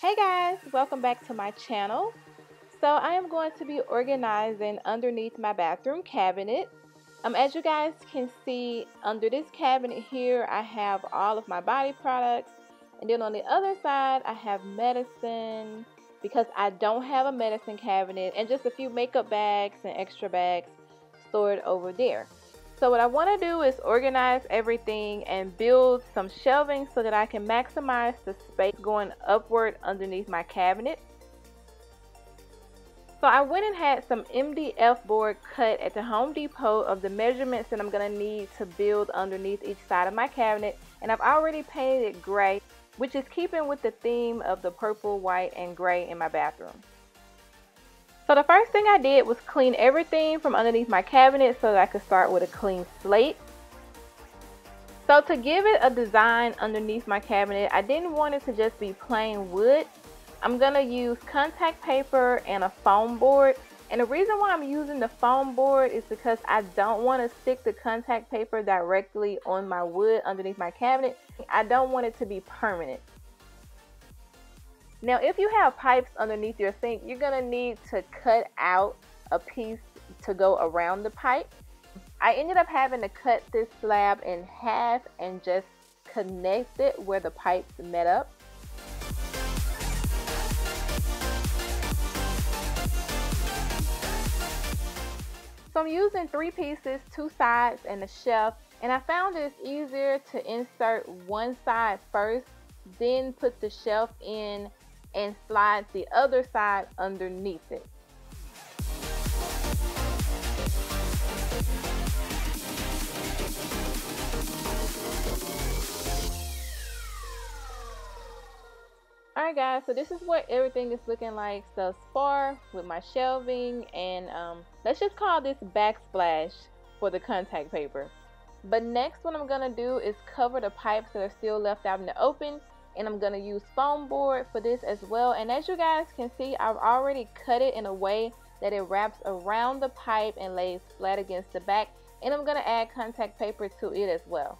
Hey guys, welcome back to my channel. So I am going to be organizing underneath my bathroom cabinet. Um, as you guys can see, under this cabinet here, I have all of my body products. And then on the other side, I have medicine because I don't have a medicine cabinet and just a few makeup bags and extra bags stored over there. So what I want to do is organize everything and build some shelving so that I can maximize the space going upward underneath my cabinet. So I went and had some MDF board cut at the Home Depot of the measurements that I'm going to need to build underneath each side of my cabinet. And I've already painted it gray, which is keeping with the theme of the purple, white, and gray in my bathroom. So the first thing I did was clean everything from underneath my cabinet so that I could start with a clean slate. So to give it a design underneath my cabinet, I didn't want it to just be plain wood. I'm going to use contact paper and a foam board. And the reason why I'm using the foam board is because I don't want to stick the contact paper directly on my wood underneath my cabinet. I don't want it to be permanent. Now, if you have pipes underneath your sink, you're going to need to cut out a piece to go around the pipe. I ended up having to cut this slab in half and just connect it where the pipes met up. So I'm using three pieces, two sides and a shelf, and I found it's easier to insert one side first, then put the shelf in and slide the other side underneath it. Alright guys, so this is what everything is looking like thus far with my shelving and um, let's just call this backsplash for the contact paper. But next what I'm going to do is cover the pipes that are still left out in the open and I'm going to use foam board for this as well and as you guys can see I've already cut it in a way that it wraps around the pipe and lays flat against the back and I'm going to add contact paper to it as well.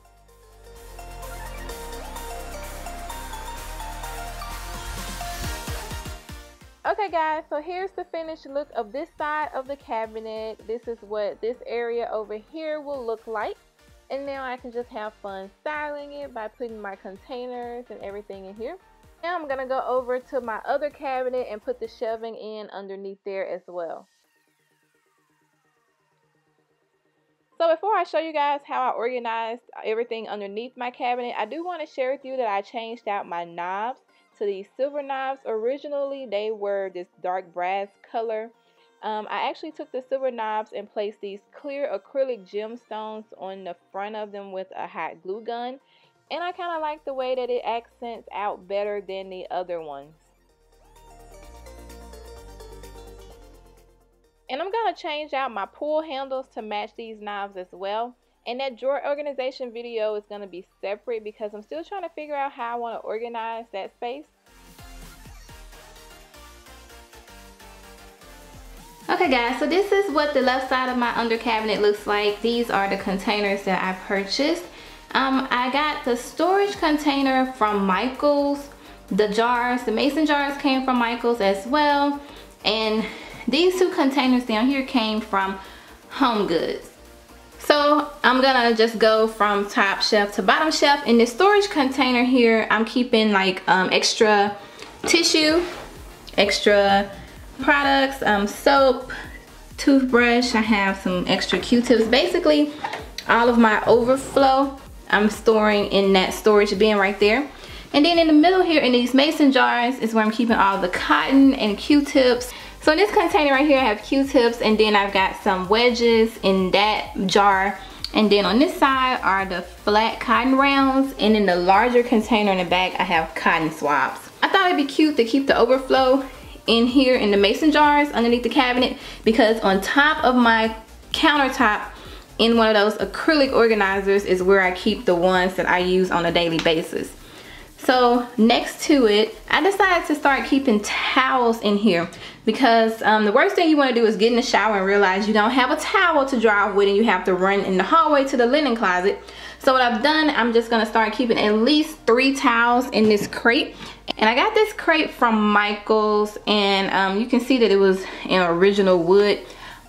Okay guys, so here's the finished look of this side of the cabinet. This is what this area over here will look like. And now I can just have fun styling it by putting my containers and everything in here. Now I'm going to go over to my other cabinet and put the shelving in underneath there as well. So before I show you guys how I organized everything underneath my cabinet, I do want to share with you that I changed out my knobs to these silver knobs. Originally, they were this dark brass color um, I actually took the silver knobs and placed these clear acrylic gemstones on the front of them with a hot glue gun. And I kind of like the way that it accents out better than the other ones. And I'm going to change out my pull handles to match these knobs as well. And that drawer organization video is going to be separate because I'm still trying to figure out how I want to organize that space. Okay guys, so this is what the left side of my under cabinet looks like. These are the containers that I purchased. Um, I got the storage container from Michaels. The jars, the mason jars came from Michaels as well. And these two containers down here came from Home Goods. So I'm gonna just go from top shelf to bottom shelf. In the storage container here, I'm keeping like um, extra tissue, extra products, um, soap, toothbrush. I have some extra Q-tips. Basically, all of my overflow I'm storing in that storage bin right there. And then in the middle here in these mason jars is where I'm keeping all the cotton and Q-tips. So in this container right here I have Q-tips and then I've got some wedges in that jar. And then on this side are the flat cotton rounds and in the larger container in the back I have cotton swabs. I thought it'd be cute to keep the overflow in here in the mason jars underneath the cabinet because on top of my countertop in one of those acrylic organizers is where I keep the ones that I use on a daily basis. So next to it, I decided to start keeping towels in here because um, the worst thing you want to do is get in the shower and realize you don't have a towel to dry with and you have to run in the hallway to the linen closet. So what I've done, I'm just gonna start keeping at least three towels in this crate. And I got this crate from Michaels and um, you can see that it was in original wood.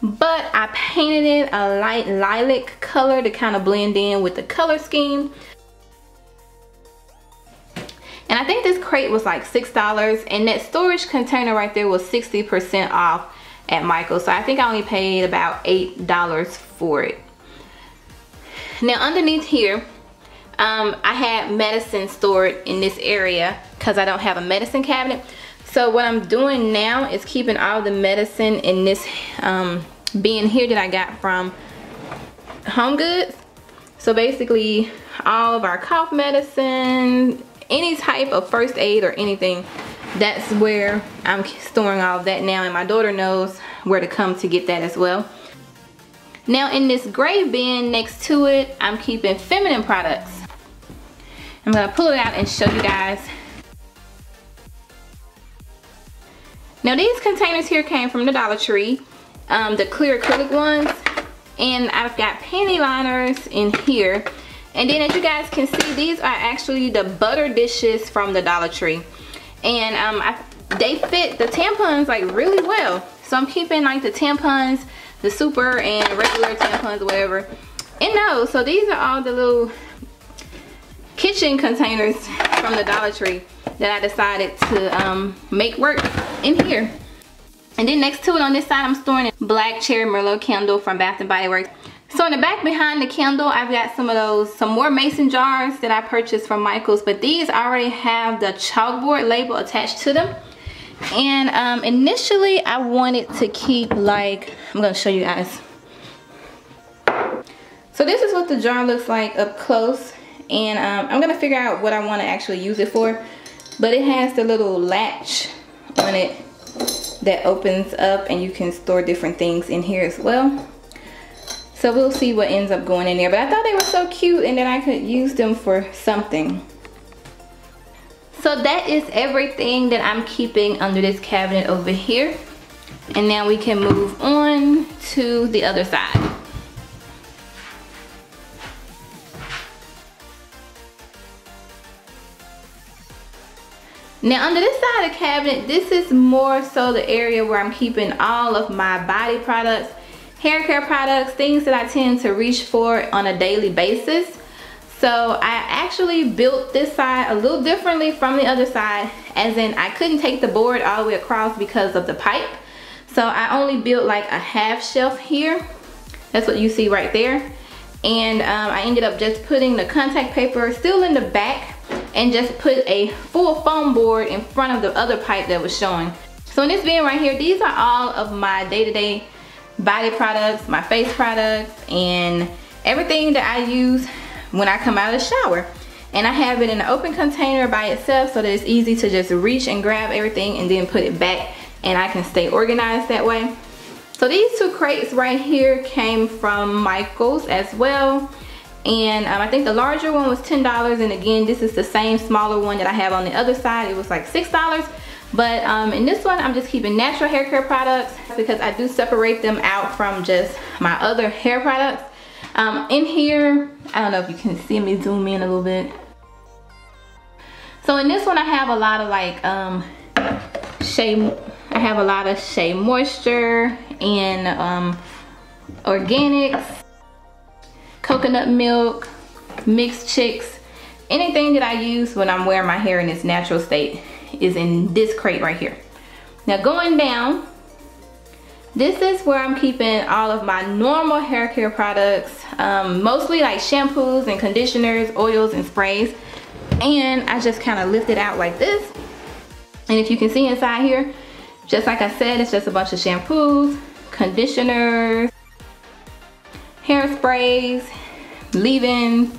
But I painted it a light lilac color to kind of blend in with the color scheme. And I think this crate was like $6 and that storage container right there was 60% off at Michael's. So I think I only paid about $8 for it. Now underneath here, um, I had medicine stored in this area because I don't have a medicine cabinet. So what I'm doing now is keeping all the medicine in this um, bin here that I got from Home Goods. So basically all of our cough medicine, any type of first aid or anything, that's where I'm storing all of that now and my daughter knows where to come to get that as well. Now in this gray bin next to it, I'm keeping feminine products. I'm gonna pull it out and show you guys. Now these containers here came from the Dollar Tree, um, the clear acrylic ones. And I've got panty liners in here. And then as you guys can see, these are actually the butter dishes from the Dollar Tree. And um, I, they fit the tampons like really well. So I'm keeping like the tampons the super and regular tampons or whatever And no, So these are all the little kitchen containers from the Dollar Tree that I decided to um, make work in here. And then next to it on this side, I'm storing a black cherry merlot candle from Bath & Body Works. So in the back behind the candle, I've got some of those, some more mason jars that I purchased from Michaels, but these already have the chalkboard label attached to them. And um, initially I wanted to keep like, I'm gonna show you guys. So this is what the jar looks like up close. And um, I'm gonna figure out what I wanna actually use it for. But it has the little latch on it that opens up and you can store different things in here as well. So we'll see what ends up going in there. But I thought they were so cute and that I could use them for something. So that is everything that I'm keeping under this cabinet over here. And now we can move on to the other side. Now under this side of the cabinet, this is more so the area where I'm keeping all of my body products, hair care products, things that I tend to reach for on a daily basis. So I actually built this side a little differently from the other side as in I couldn't take the board all the way across because of the pipe. So I only built like a half shelf here. That's what you see right there. And um, I ended up just putting the contact paper still in the back and just put a full foam board in front of the other pipe that was showing. So in this bin right here, these are all of my day-to-day -day body products, my face products, and everything that I use when I come out of the shower. And I have it in an open container by itself so that it's easy to just reach and grab everything and then put it back and I can stay organized that way. So these two crates right here came from Michaels as well. And um, I think the larger one was $10 and again this is the same smaller one that I have on the other side. It was like $6. But um, in this one, I'm just keeping natural hair care products because I do separate them out from just my other hair products. Um, in here, I don't know if you can see me zoom in a little bit. So in this one, I have a lot of like um, Shea, I have a lot of Shea Moisture and um, Organix, coconut milk, mixed chicks. Anything that I use when I'm wearing my hair in its natural state is in this crate right here. Now going down, this is where I'm keeping all of my normal hair care products, um, mostly like shampoos and conditioners, oils and sprays. And I just kind of lift it out like this. And if you can see inside here, just like I said, it's just a bunch of shampoos, conditioners, hairsprays, leave-ins.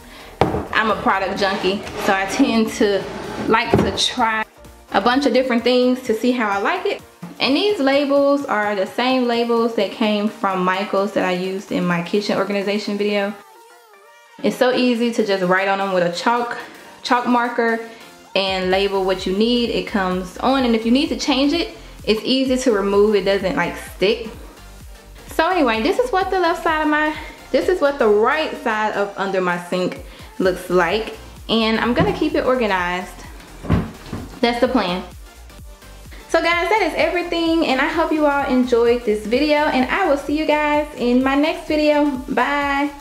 I'm a product junkie, so I tend to like to try a bunch of different things to see how I like it. And these labels are the same labels that came from Michaels that I used in my kitchen organization video. It's so easy to just write on them with a chalk, chalk marker and label what you need. It comes on and if you need to change it, it's easy to remove. It doesn't like stick. So anyway, this is what the left side of my, this is what the right side of under my sink looks like. And I'm gonna keep it organized. That's the plan. So guys, that is everything and I hope you all enjoyed this video and I will see you guys in my next video. Bye.